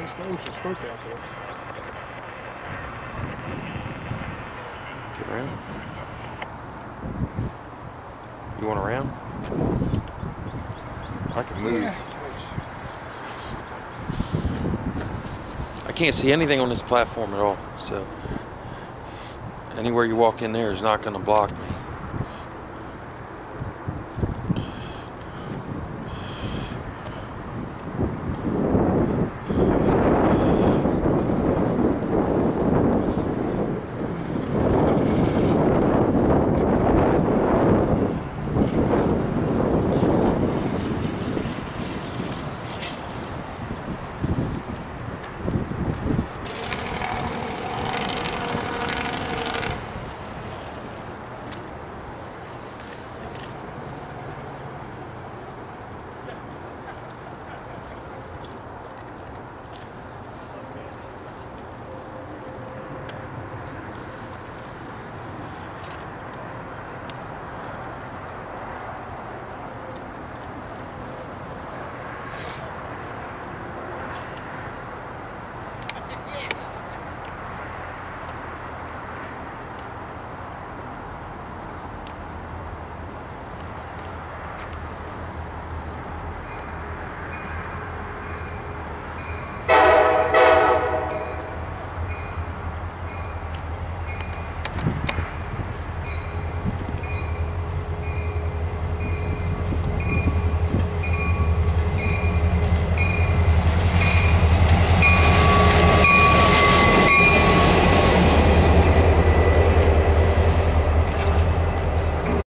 He's storm some smoke out there. Get around. You want around? I can move. I can't see anything on this platform at all, so anywhere you walk in there is not going to block me.